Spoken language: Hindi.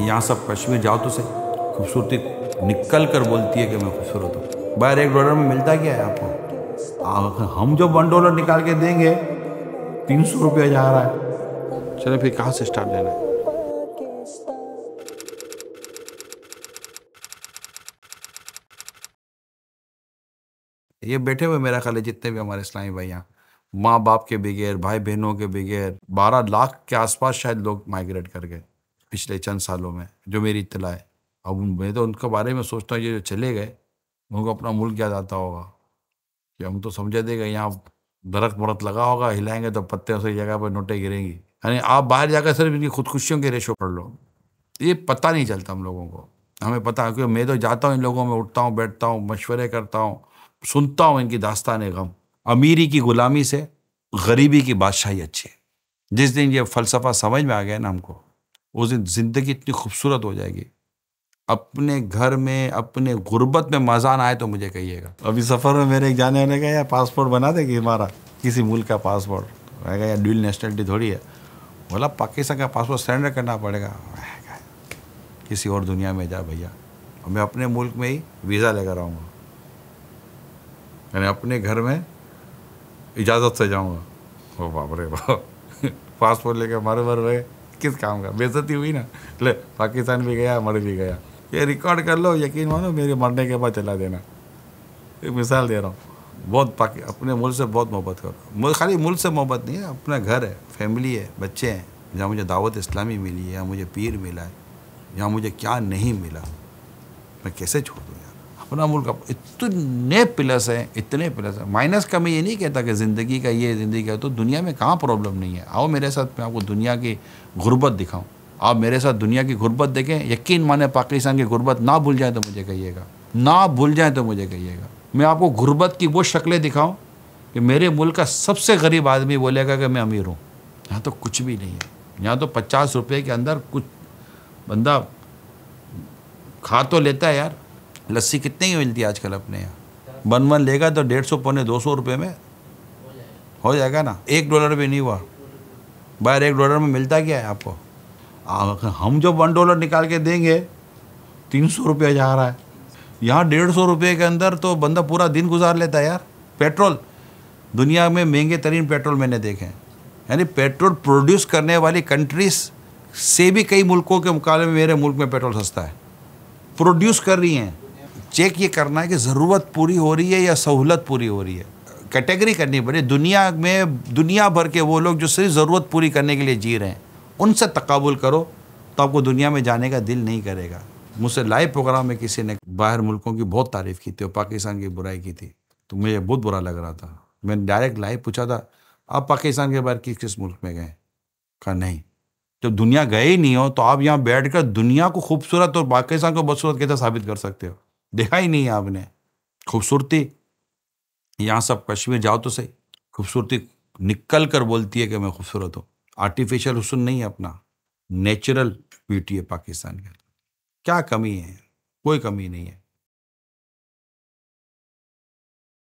यहाँ सब कश्मीर जाओ तो सही। खूबसूरती निकल कर बोलती है कि मैं खूबसूरत हूँ। बाहर एक डॉलर में मिलता क्या है आपको? हम जो वन डॉलर निकाल के देंगे, तीन सौ रुपया जा रहा है। चले फिर कहाँ से स्टार्ट लेना है? ये बैठे हुए मेरा ख्याल है जितने भी हमारे इस्लामी भाई यहाँ माँ बाप के बगैर भाई बहनों के बगैर, बारह लाख के आसपास शायद लोग माइग्रेट कर गए पिछले चंद सालों में, जो मेरी इतला है। अब मैं तो उनके बारे में सोचता हूँ, ये जो चले गए उनको अपना मुल्क याद आता होगा। कि हम तो समझे देगा यहाँ दरख्त वरत लगा होगा, हिलाएँगे तो पत्ते उसी जगह पर नोटें गिरेंगी। यानी आप बाहर जाकर सिर्फ़ इनकी खुदकुशियों के रेशो पढ़ लो। ये पता नहीं चलता हम लोगों को। हमें पता है क्योंकि मैं तो जाता हूँ इन लोगों में, उठता हूँ, बैठता हूँ, मशवरे करता हूँ, सुनता हूँ इनकी दास्तान गम। अमीरी की गुलामी से गरीबी की बादशाही अच्छी है। जिस दिन ये फ़लसफ़ा समझ में आ गया ना हमको उस दिन ज़िंदगी इतनी खूबसूरत हो जाएगी। अपने घर में, अपने गुर्बत में मज़ा ना आए तो मुझे कहिएगा। अभी सफ़र में मेरे एक जाने वाले का यार पासपोर्ट बना देगी हमारा किसी मुल्क का पासपोर्ट। रहेगा या ड्यूल नेशनलिटी थोड़ी है। बोला, पाकिस्तान का पासपोर्ट सरेंडर करना पड़ेगा। किसी और दुनिया में जा भैया। मैं अपने मुल्क में ही वीज़ा लेकर आऊँगा। यानी अपने घर में इजाज़त से जाऊँगा। ओ बाप रे बाप। पासपोर्ट लेके मारे मर रहे। किस काम का? बेजती हुई ना? ले, पाकिस्तान भी गया, मर भी गया। ये रिकॉर्ड कर लो, यकीन मानो, मेरे मरने के बाद चला देना। एक मिसाल दे रहा हूँ। बहुत पाकि, अपने मुल्क से बहुत मोहब्बत करो खाली मुल्क से मोहब्बत नहीं है, अपना घर है फैमिली है, बच्चे हैं। जहाँ मुझे दावत इस्लामी मिली है, यहाँ मुझे पीर मिला है, यहाँ मुझे क्या नहीं मिला, मैं कैसे छोड़ दूँ अपना मुल्क इतने प्लस हैं, इतने प्लस हैं। माइनस का मैं ये नहीं कहता कि ज़िंदगी का ये, ज़िंदगी का तो दुनिया में कहाँ प्रॉब्लम नहीं है। आओ मेरे साथ, मैं आपको दुनिया की गुर्बत दिखाऊँ। आप मेरे साथ दुनिया की गुर्बत देखें, यकीन माने पाकिस्तान की गुर्बत ना भूल जाए तो मुझे कहिएगा। ना भूल जाए तो मुझे कहिएगा। मैं आपको गुर्बत की वो शक्लें दिखाऊँ कि मेरे मुल्क का सबसे गरीब आदमी बोलेगा कि मैं अमीर हूँ। यहाँ तो कुछ भी नहीं है। यहाँ तो पचास रुपये के अंदर कुछ बंदा खा तो लेता है यार। लस्सी कितने की मिलती है आजकल अपने यहाँ? बन बन लेगा तो डेढ़ सौ, पौने दो सौ रुपये में। हो जाएगा ना? एक डॉलर भी नहीं हुआ। बाहर एक डॉलर में मिलता क्या है आपको? हम जो वन डॉलर निकाल के देंगे, तीन सौ रुपया जा रहा है। यहाँ डेढ़ सौ रुपये के अंदर तो बंदा पूरा दिन गुजार लेता है यार। पेट्रोल। दुनिया में महँगे तरीन पेट्रोल मैंने देखे हैं। यानी पेट्रोल प्रोड्यूस करने वाली कंट्रीज़ से भी कई मुल्कों के मुकाबले में मेरे मुल्क में पेट्रोल सस्ता है। प्रोड्यूस कर रही हैं। चेक ये करना है कि ज़रूरत पूरी हो रही है या सहूलत पूरी हो रही है। कैटेगरी करनी पड़े। दुनिया में, दुनिया भर के वो लोग जो सिर्फ़ ज़रूरत पूरी करने के लिए जी रहे हैं, उनसे तकबुल करो तो आपको दुनिया में जाने का दिल नहीं करेगा। मुझसे लाइव प्रोग्राम में किसी ने बाहर मुल्कों की बहुत तारीफ़ की थी और पाकिस्तान की बुराई की थी। तो मुझे बहुत बुरा लग रहा था। मैंने डायरेक्ट लाइव पूछा था, आप पाकिस्तान के बाहर किस किस मुल्क में गए? कहा, नहीं। जब दुनिया गए ही नहीं हो तो आप यहाँ बैठ कर दुनिया को खूबसूरत और पाकिस्तान को बदसूरत कैसे साबित कर सकते हो। देखा ही नहीं आपने। खूबसूरती, यहाँ सब कश्मीर जाओ तो सही। खूबसूरती निकल कर बोलती है कि मैं खूबसूरत हूँ। आर्टिफिशियल हुसन नहीं है अपना। नेचुरल ब्यूटी है पाकिस्तान के क्या कमी है? कोई कमी नहीं है।